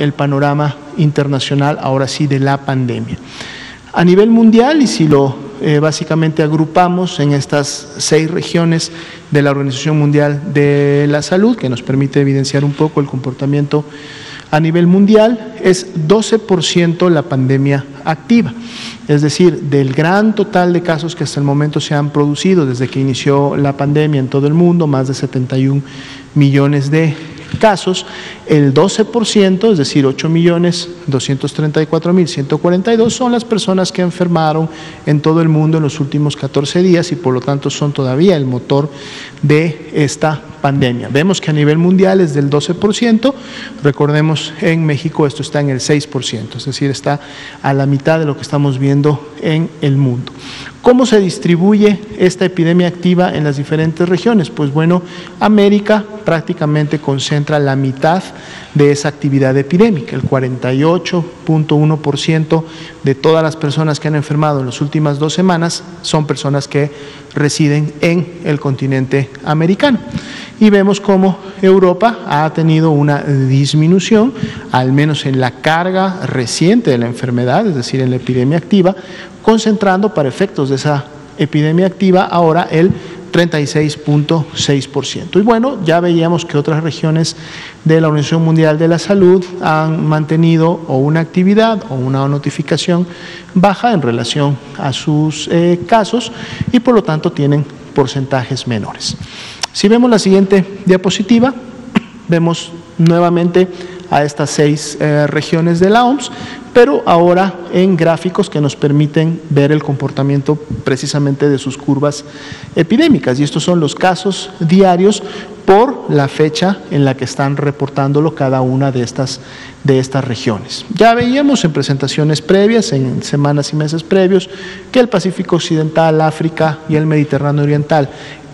el panorama internacional, ahora sí, de la pandemia. A nivel mundial, y si lo eh, básicamente agrupamos en estas seis regiones de la Organización Mundial de la Salud, que nos permite evidenciar un poco el comportamiento a nivel mundial, es 12% la pandemia activa. Es decir, del gran total de casos que hasta el momento se han producido desde que inició la pandemia en todo el mundo, más de 71 millones de casos, el 12%, es decir, 8.234.142 son las personas que enfermaron en todo el mundo en los últimos 14 días y por lo tanto son todavía el motor de esta pandemia. Vemos que a nivel mundial es del 12%, recordemos en México esto está en el 6%, es decir, está a la mitad de lo que estamos viendo en el mundo. ¿Cómo se distribuye esta epidemia activa en las diferentes regiones? Pues bueno, América prácticamente concentra la mitad de esa actividad epidémica. El 48.1% de todas las personas que han enfermado en las últimas dos semanas son personas que residen en el continente americano. Y vemos cómo Europa ha tenido una disminución, al menos en la carga reciente de la enfermedad, es decir, en la epidemia activa, concentrando para efectos de esa epidemia activa ahora el 36.6%. Y bueno, ya veíamos que otras regiones de la Organización Mundial de la Salud han mantenido o una actividad o una notificación baja en relación a sus eh, casos y por lo tanto tienen porcentajes menores. Si vemos la siguiente diapositiva, vemos nuevamente a estas seis eh, regiones de la OMS, pero ahora en gráficos que nos permiten ver el comportamiento precisamente de sus curvas epidémicas. Y estos son los casos diarios por la fecha en la que están reportándolo cada una de estas, de estas regiones. Ya veíamos en presentaciones previas, en semanas y meses previos, que el Pacífico Occidental, África y el Mediterráneo Oriental,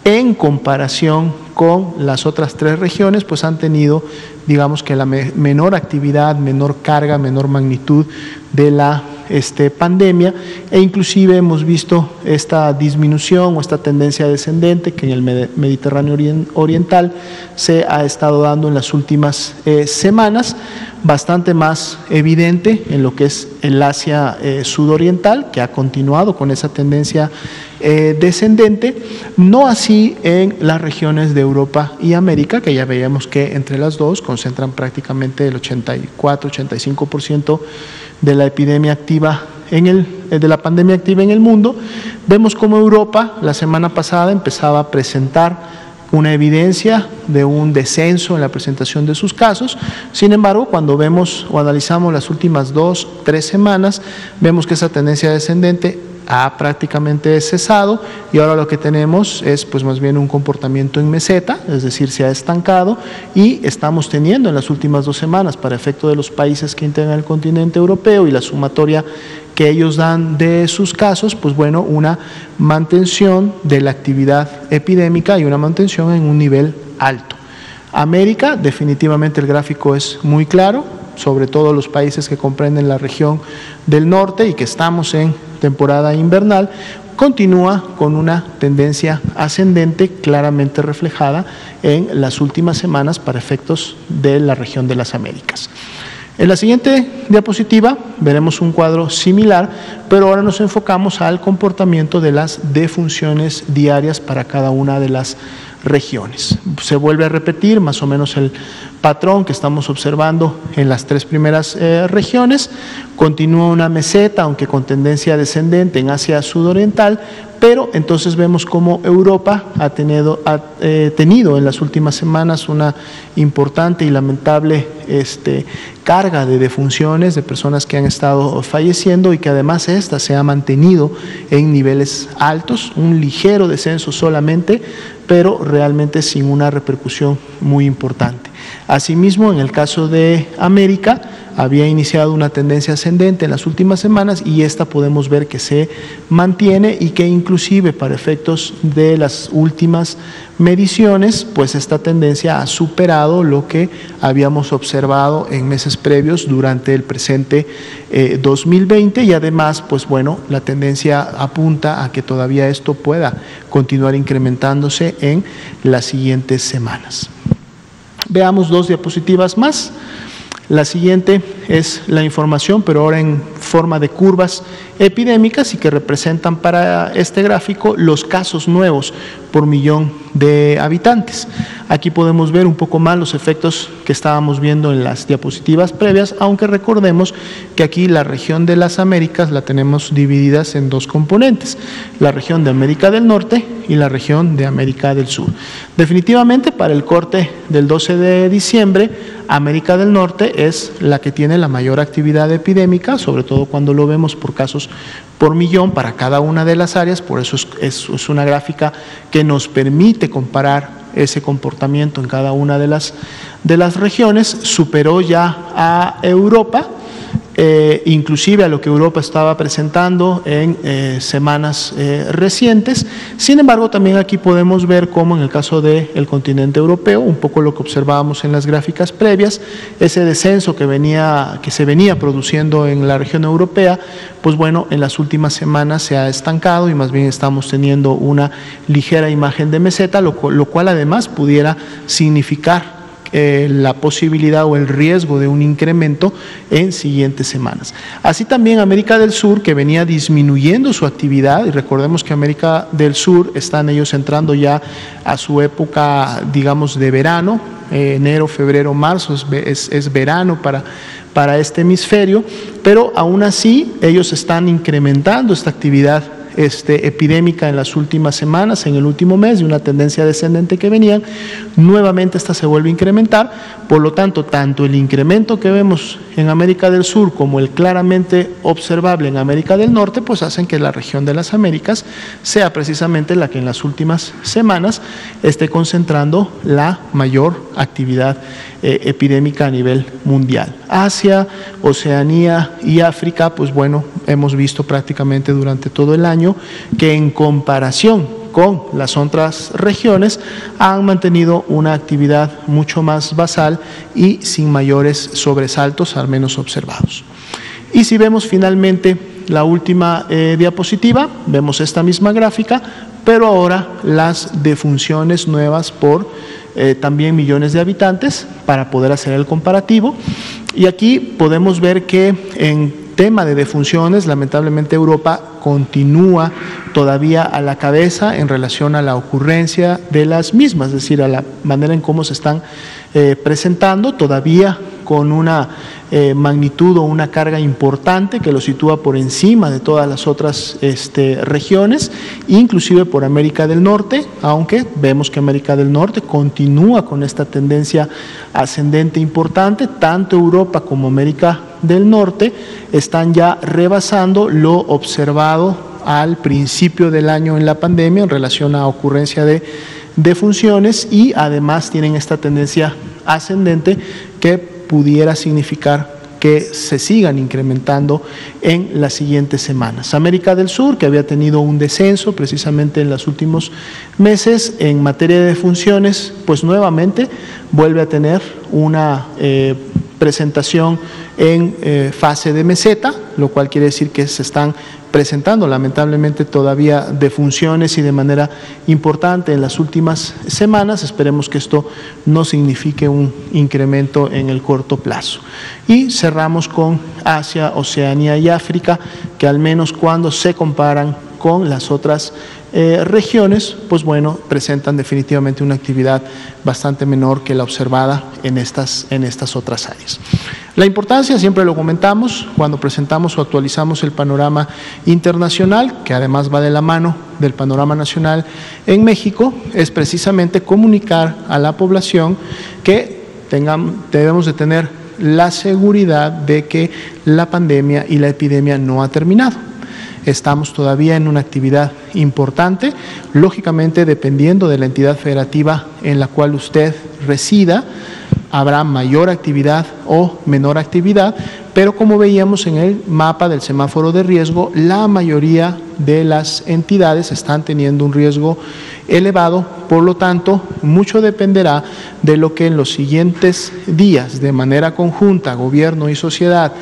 en comparación con las otras tres regiones, pues han tenido digamos que la menor actividad, menor carga, menor magnitud de la este, pandemia. E inclusive hemos visto esta disminución o esta tendencia descendente que en el Mediterráneo Oriental se ha estado dando en las últimas eh, semanas, bastante más evidente en lo que es el Asia eh, sudoriental, que ha continuado con esa tendencia eh, descendente, no así en las regiones de Europa y América, que ya veíamos que entre las dos concentran prácticamente el 84-85% de la epidemia activa en el, eh, de la pandemia activa en el mundo. Vemos como Europa la semana pasada empezaba a presentar una evidencia de un descenso en la presentación de sus casos. Sin embargo, cuando vemos o analizamos las últimas dos, tres semanas, vemos que esa tendencia descendente ha prácticamente cesado y ahora lo que tenemos es pues más bien un comportamiento en meseta, es decir, se ha estancado y estamos teniendo en las últimas dos semanas para efecto de los países que integran el continente europeo y la sumatoria que ellos dan de sus casos, pues bueno, una mantención de la actividad epidémica y una mantención en un nivel alto. América, definitivamente el gráfico es muy claro, sobre todo los países que comprenden la región del norte y que estamos en temporada invernal, continúa con una tendencia ascendente claramente reflejada en las últimas semanas para efectos de la región de las Américas. En la siguiente diapositiva veremos un cuadro similar, pero ahora nos enfocamos al comportamiento de las defunciones diarias para cada una de las regiones. Se vuelve a repetir más o menos el patrón que estamos observando en las tres primeras eh, regiones. Continúa una meseta, aunque con tendencia descendente en Asia sudoriental, pero entonces vemos cómo Europa ha tenido, ha, eh, tenido en las últimas semanas una importante y lamentable este, carga de defunciones de personas que han estado falleciendo y que además esta se ha mantenido en niveles altos, un ligero descenso solamente, pero realmente sin una repercusión muy importante. Asimismo, en el caso de América, había iniciado una tendencia ascendente en las últimas semanas y esta podemos ver que se mantiene y que inclusive para efectos de las últimas mediciones, pues esta tendencia ha superado lo que habíamos observado en meses previos durante el presente 2020 eh, y además, pues bueno, la tendencia apunta a que todavía esto pueda continuar incrementándose en las siguientes semanas. Veamos dos diapositivas más. La siguiente es la información, pero ahora en forma de curvas epidémicas y que representan para este gráfico los casos nuevos por millón de habitantes. Aquí podemos ver un poco más los efectos que estábamos viendo en las diapositivas previas, aunque recordemos que aquí la región de las Américas la tenemos divididas en dos componentes, la región de América del Norte y la región de América del Sur. Definitivamente para el corte del 12 de diciembre, América del Norte es la que tiene la mayor actividad epidémica, sobre todo cuando lo vemos por casos por millón para cada una de las áreas, por eso es, es una gráfica que nos permite comparar ese comportamiento en cada una de las, de las regiones, superó ya a Europa, eh, inclusive a lo que Europa estaba presentando en eh, semanas eh, recientes. Sin embargo, también aquí podemos ver cómo en el caso del continente europeo, un poco lo que observábamos en las gráficas previas, ese descenso que, venía, que se venía produciendo en la región europea, pues bueno, en las últimas semanas se ha estancado y más bien estamos teniendo una ligera imagen de meseta, lo cual además pudiera significar eh, la posibilidad o el riesgo de un incremento en siguientes semanas. Así también América del Sur, que venía disminuyendo su actividad, y recordemos que América del Sur están ellos entrando ya a su época, digamos, de verano, eh, enero, febrero, marzo, es, es verano para, para este hemisferio, pero aún así ellos están incrementando esta actividad este, epidémica en las últimas semanas, en el último mes, de una tendencia descendente que venían, nuevamente esta se vuelve a incrementar, por lo tanto, tanto el incremento que vemos en América del Sur como el claramente observable en América del Norte, pues hacen que la región de las Américas sea precisamente la que en las últimas semanas esté concentrando la mayor actividad eh, epidémica a nivel mundial. Asia, Oceanía y África, pues bueno, hemos visto prácticamente durante todo el año que en comparación con las otras regiones han mantenido una actividad mucho más basal y sin mayores sobresaltos, al menos observados. Y si vemos finalmente la última eh, diapositiva, vemos esta misma gráfica, pero ahora las defunciones nuevas por eh, también millones de habitantes para poder hacer el comparativo. Y aquí podemos ver que en tema de defunciones, lamentablemente Europa continúa todavía a la cabeza en relación a la ocurrencia de las mismas, es decir, a la manera en cómo se están eh, presentando, todavía con una eh, magnitud o una carga importante que lo sitúa por encima de todas las otras este, regiones, inclusive por América del Norte, aunque vemos que América del Norte continúa con esta tendencia ascendente importante, tanto Europa como América del Norte están ya rebasando lo observado al principio del año en la pandemia en relación a ocurrencia de, de funciones y además tienen esta tendencia ascendente que pudiera significar que se sigan incrementando en las siguientes semanas. América del Sur, que había tenido un descenso precisamente en los últimos meses en materia de funciones, pues nuevamente vuelve a tener una eh, presentación en eh, fase de meseta, lo cual quiere decir que se están presentando lamentablemente todavía defunciones y de manera importante en las últimas semanas. Esperemos que esto no signifique un incremento en el corto plazo. Y cerramos con Asia, Oceanía y África, que al menos cuando se comparan con las otras eh, regiones, pues bueno, presentan definitivamente una actividad bastante menor que la observada en estas, en estas otras áreas. La importancia, siempre lo comentamos, cuando presentamos o actualizamos el panorama internacional, que además va de la mano del panorama nacional en México, es precisamente comunicar a la población que debemos de tener la seguridad de que la pandemia y la epidemia no ha terminado. Estamos todavía en una actividad importante, lógicamente dependiendo de la entidad federativa en la cual usted resida, habrá mayor actividad o menor actividad, pero como veíamos en el mapa del semáforo de riesgo, la mayoría de las entidades están teniendo un riesgo elevado, por lo tanto, mucho dependerá de lo que en los siguientes días, de manera conjunta, gobierno y sociedad,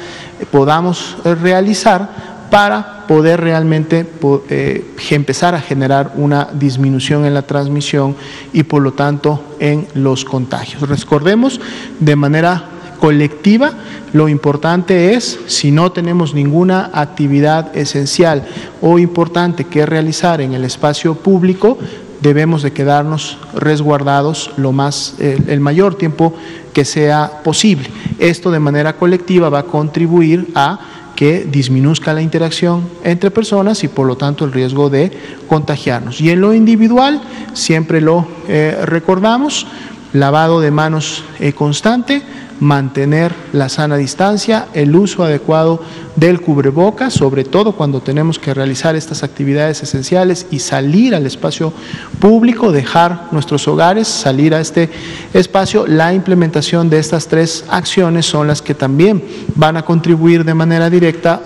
podamos realizar para poder realmente eh, empezar a generar una disminución en la transmisión y por lo tanto en los contagios. Recordemos de manera colectiva, lo importante es, si no tenemos ninguna actividad esencial o importante que realizar en el espacio público, debemos de quedarnos resguardados lo más, el mayor tiempo que sea posible. Esto de manera colectiva va a contribuir a que disminuzca la interacción entre personas y por lo tanto el riesgo de contagiarnos. Y en lo individual, siempre lo eh, recordamos, lavado de manos constante, mantener la sana distancia, el uso adecuado del cubrebocas, sobre todo cuando tenemos que realizar estas actividades esenciales y salir al espacio público, dejar nuestros hogares, salir a este espacio. La implementación de estas tres acciones son las que también van a contribuir de manera directa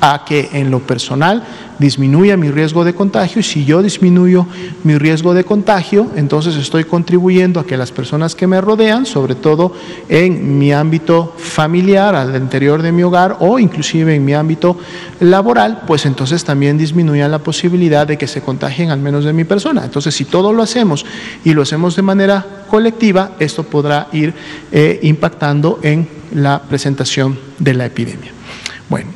a que en lo personal disminuya mi riesgo de contagio y si yo disminuyo mi riesgo de contagio, entonces estoy contribuyendo a que las personas que me rodean, sobre todo en mi ámbito familiar, al interior de mi hogar o inclusive en mi ámbito laboral, pues entonces también disminuya la posibilidad de que se contagien al menos de mi persona. Entonces, si todo lo hacemos y lo hacemos de manera colectiva, esto podrá ir eh, impactando en la presentación de la epidemia. Bueno.